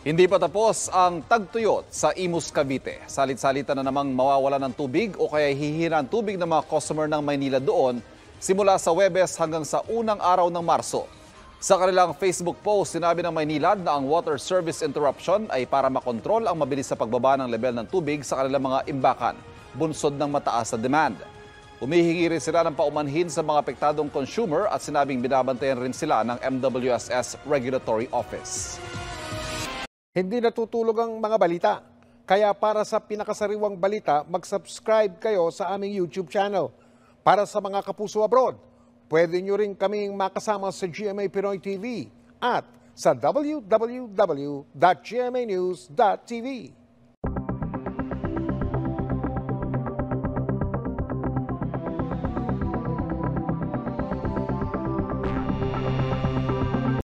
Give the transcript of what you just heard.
Hindi pa tapos ang tagtuyot sa Imus, Cavite. Salit-salita na namang mawawala ng tubig o kaya hihina ang tubig ng mga customer ng Maynila doon simula sa Webes hanggang sa unang araw ng Marso. Sa kanilang Facebook post, sinabi ng Maynilad na ang water service interruption ay para makontrol ang mabilis sa pagbaba ng level ng tubig sa kanilang mga imbakan, bunsod ng mataas na demand. Humihingi rin sila ng paumanhin sa mga apektadong consumer at sinabing binabantayan rin sila ng MWSS Regulatory Office. Hindi natutulog ang mga balita. Kaya para sa pinakasariwang balita, mag-subscribe kayo sa aming YouTube channel. Para sa mga kapuso abroad, pwede nyo rin kaming makasama sa GMA Pinoy TV at sa www.gmanews.tv.